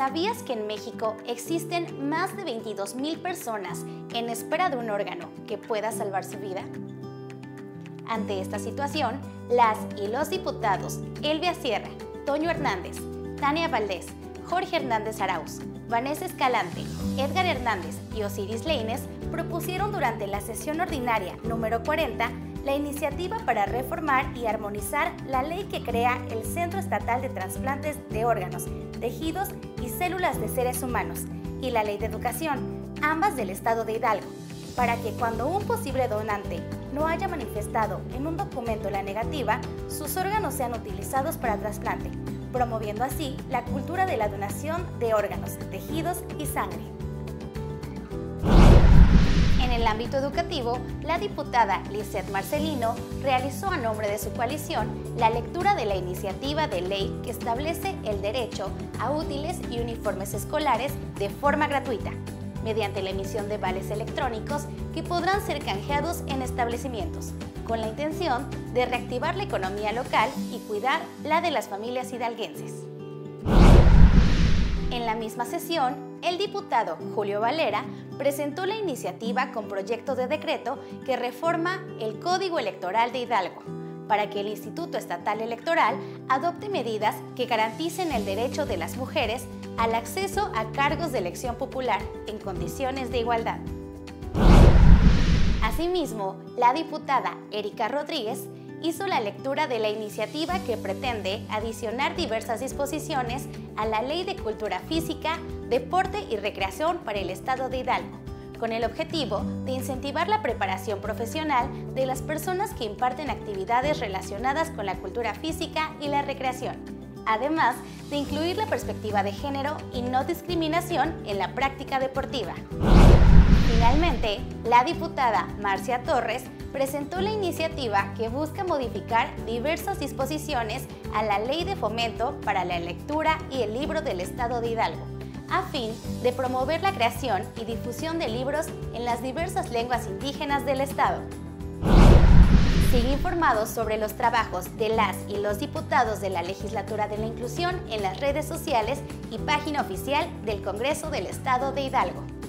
¿Sabías que en México existen más de 22.000 personas en espera de un órgano que pueda salvar su vida? Ante esta situación, las y los diputados Elvia Sierra, Toño Hernández, Tania Valdés, Jorge Hernández Arauz, Vanessa Escalante, Edgar Hernández y Osiris Leines propusieron durante la sesión ordinaria número 40 la iniciativa para reformar y armonizar la ley que crea el Centro Estatal de Transplantes de Órganos, Tejidos y Células de Seres Humanos y la Ley de Educación, ambas del Estado de Hidalgo, para que cuando un posible donante no haya manifestado en un documento la negativa, sus órganos sean utilizados para trasplante, promoviendo así la cultura de la donación de órganos, tejidos y sangre. En el ámbito educativo, la diputada Lizeth Marcelino realizó a nombre de su coalición la lectura de la iniciativa de ley que establece el derecho a útiles y uniformes escolares de forma gratuita, mediante la emisión de vales electrónicos que podrán ser canjeados en establecimientos, con la intención de reactivar la economía local y cuidar la de las familias hidalguenses. En la misma sesión, el diputado Julio Valera presentó la iniciativa con proyecto de decreto que reforma el Código Electoral de Hidalgo para que el Instituto Estatal Electoral adopte medidas que garanticen el derecho de las mujeres al acceso a cargos de elección popular en condiciones de igualdad. Asimismo, la diputada Erika Rodríguez hizo la lectura de la iniciativa que pretende adicionar diversas disposiciones a la Ley de Cultura Física, Deporte y Recreación para el Estado de Hidalgo, con el objetivo de incentivar la preparación profesional de las personas que imparten actividades relacionadas con la cultura física y la recreación, además de incluir la perspectiva de género y no discriminación en la práctica deportiva. Finalmente, la diputada Marcia Torres presentó la iniciativa que busca modificar diversas disposiciones a la Ley de Fomento para la Lectura y el Libro del Estado de Hidalgo, a fin de promover la creación y difusión de libros en las diversas lenguas indígenas del Estado. Sigue informado sobre los trabajos de las y los diputados de la Legislatura de la Inclusión en las redes sociales y página oficial del Congreso del Estado de Hidalgo.